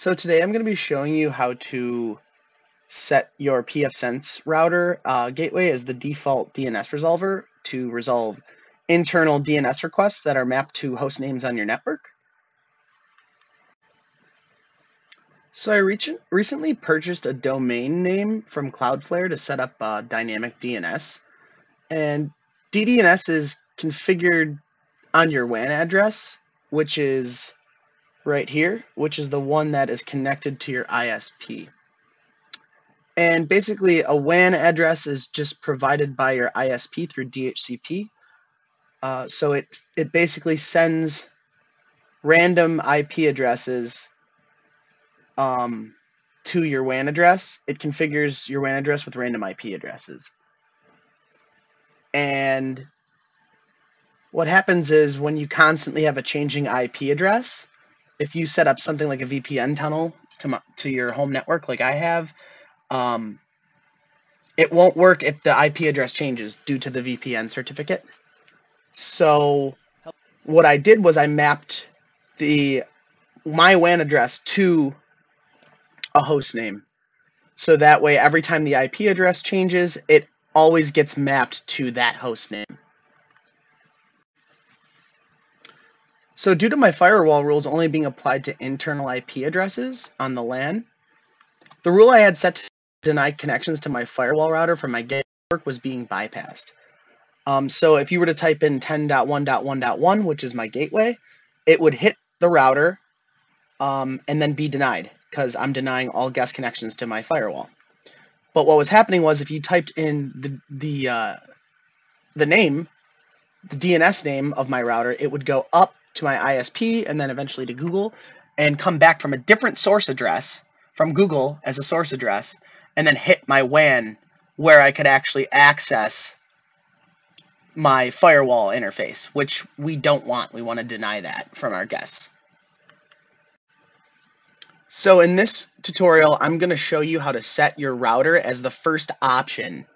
So today I'm going to be showing you how to set your pfSense router uh, gateway as the default DNS resolver to resolve internal DNS requests that are mapped to host names on your network. So I recently purchased a domain name from Cloudflare to set up uh, dynamic DNS. And DDNS is configured on your WAN address, which is right here, which is the one that is connected to your ISP. And basically, a WAN address is just provided by your ISP through DHCP. Uh, so it, it basically sends random IP addresses um, to your WAN address. It configures your WAN address with random IP addresses. And what happens is when you constantly have a changing IP address, if you set up something like a VPN tunnel to my, to your home network, like I have, um, it won't work if the IP address changes due to the VPN certificate. So what I did was I mapped the my WAN address to a host name. So that way every time the IP address changes, it always gets mapped to that host name. So due to my firewall rules only being applied to internal IP addresses on the LAN, the rule I had set to deny connections to my firewall router from my network was being bypassed. Um, so if you were to type in 10.1.1.1, which is my gateway, it would hit the router um, and then be denied because I'm denying all guest connections to my firewall. But what was happening was if you typed in the the uh, the name, the DNS name of my router, it would go up to my ISP and then eventually to Google and come back from a different source address from Google as a source address and then hit my WAN where I could actually access my firewall interface, which we don't want. We want to deny that from our guests. So in this tutorial, I'm going to show you how to set your router as the first option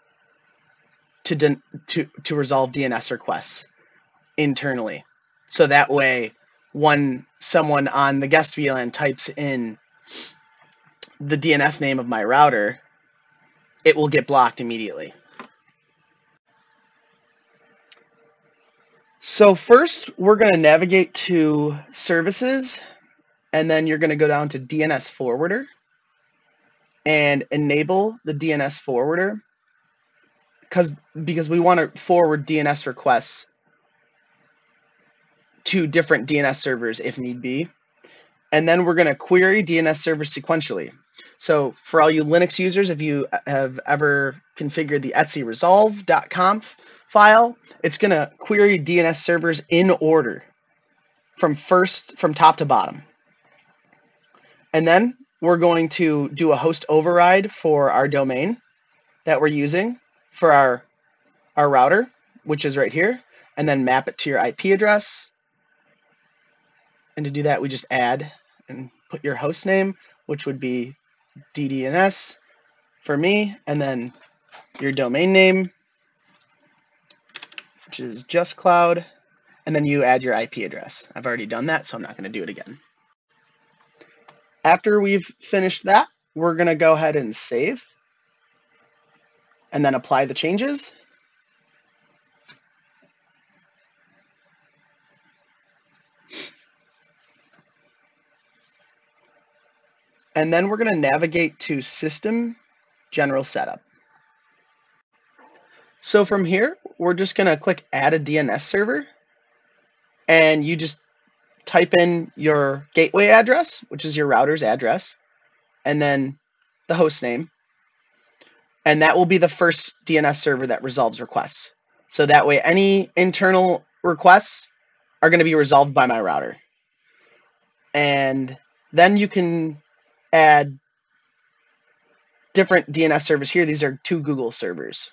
to, to, to resolve DNS requests internally. So that way, when someone on the guest VLAN types in the DNS name of my router, it will get blocked immediately. So first, we're going to navigate to Services, and then you're going to go down to DNS Forwarder and enable the DNS Forwarder because because we want to forward DNS requests to different DNS servers if need be. And then we're going to query DNS servers sequentially. So for all you Linux users, if you have ever configured the etc resolv.conf file, it's going to query DNS servers in order from first from top to bottom. And then we're going to do a host override for our domain that we're using for our our router, which is right here, and then map it to your IP address and to do that, we just add and put your host name, which would be DDNS for me, and then your domain name, which is just cloud, and then you add your IP address. I've already done that, so I'm not going to do it again. After we've finished that, we're going to go ahead and save, and then apply the changes. And then we're going to navigate to System General Setup. So from here, we're just going to click Add a DNS server. And you just type in your gateway address, which is your router's address, and then the host name. And that will be the first DNS server that resolves requests. So that way, any internal requests are going to be resolved by my router. And then you can add different DNS servers here. These are two Google servers.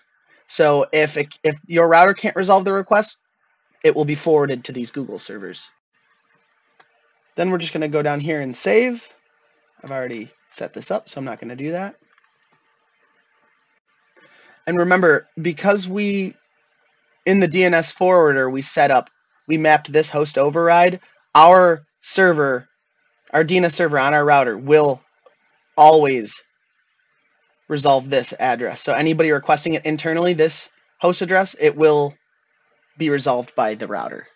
So if, it, if your router can't resolve the request, it will be forwarded to these Google servers. Then we're just going to go down here and save. I've already set this up, so I'm not going to do that. And remember, because we, in the DNS forwarder, we set up, we mapped this host override, our server our DNS server on our router will always resolve this address. So anybody requesting it internally, this host address, it will be resolved by the router.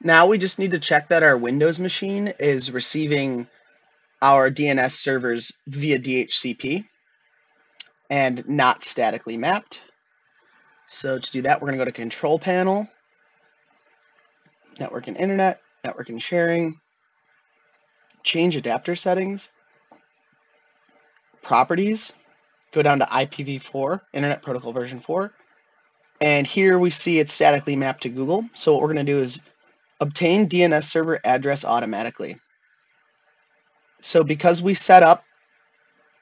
Now we just need to check that our Windows machine is receiving our DNS servers via DHCP and not statically mapped. So to do that, we're going to go to Control Panel, Network and Internet, Network and Sharing, Change Adapter Settings, Properties, go down to IPv4, Internet Protocol version 4, and here we see it's statically mapped to Google. So what we're going to do is obtain DNS server address automatically. So because we set up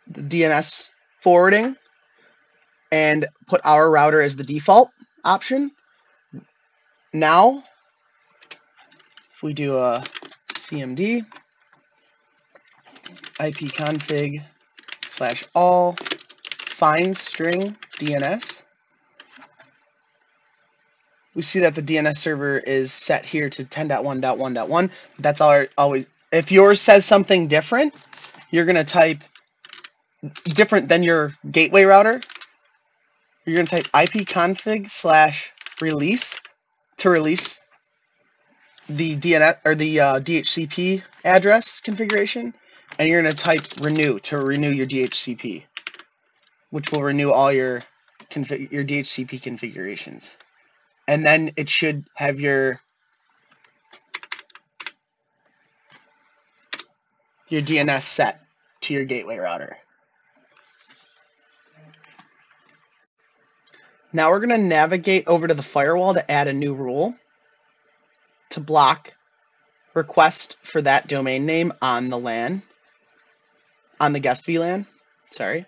the DNS forwarding and put our router as the default option, now if we do a cmd ipconfig slash all find string DNS, we see that the DNS server is set here to 10.1.1.1. That's our, always, if yours says something different, you're going to type different than your gateway router. You're going to type ipconfig slash release to release the DNS or the uh, DHCP address configuration, and you're going to type renew to renew your DHCP, which will renew all your config your DHCP configurations and then it should have your your DNS set to your gateway router. Now we're going to navigate over to the firewall to add a new rule to block request for that domain name on the LAN, on the guest VLAN, sorry.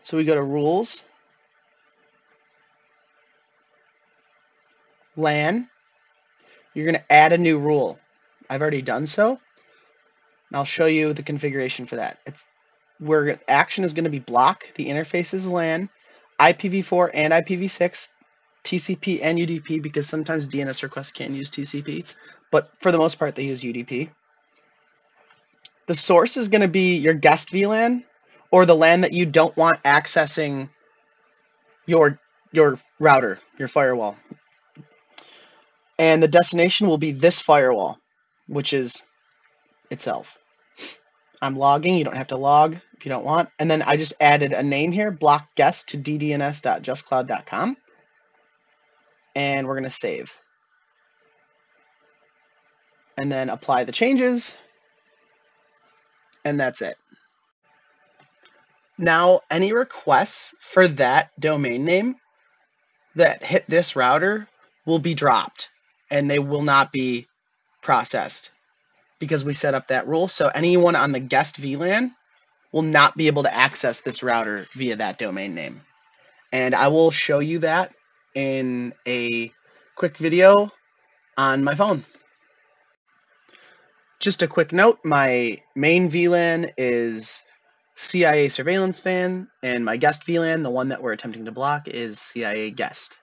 So we go to rules, LAN, you're going to add a new rule. I've already done so. I'll show you the configuration for that. It's where action is going to be block, the interface is LAN, IPv4 and IPv6, TCP and UDP because sometimes DNS requests can use TCP, but for the most part they use UDP. The source is going to be your guest VLAN or the LAN that you don't want accessing your your router, your firewall and the destination will be this firewall, which is itself. I'm logging, you don't have to log if you don't want. And then I just added a name here, block guest to ddns.justcloud.com. And we're going to save. And then apply the changes. And that's it. Now, any requests for that domain name that hit this router will be dropped and they will not be processed because we set up that rule. So anyone on the guest VLAN will not be able to access this router via that domain name. And I will show you that in a quick video on my phone. Just a quick note, my main VLAN is CIA surveillance fan, and my guest VLAN, the one that we're attempting to block, is CIA guest.